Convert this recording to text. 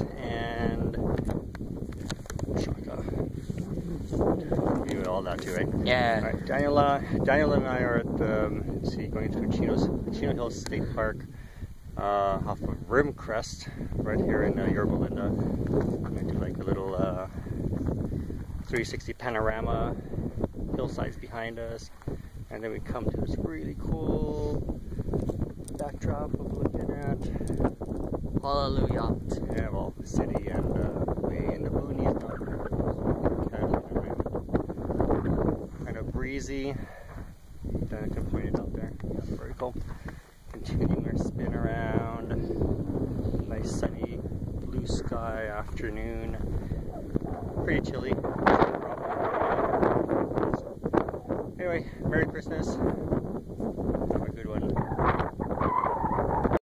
and Shaka. View all that too, right? Yeah. All right, Daniel, uh, Daniel and I are at the, um, let's see, going through Chino's, Chino Hills State Park uh, off of Rimcrest, right here in uh, Yorba Linda. I'm going to do like a little uh, 360 panorama, hillsides behind us, and then we come to this really cool backdrop of looking at, Hallelujah. yeah, well, the city and uh, way in the boonies, kind of breezy. Danica pointed out there. Yeah, very cool. Continuing our spin around. Nice sunny blue sky afternoon. Pretty chilly. Anyway, Merry Christmas.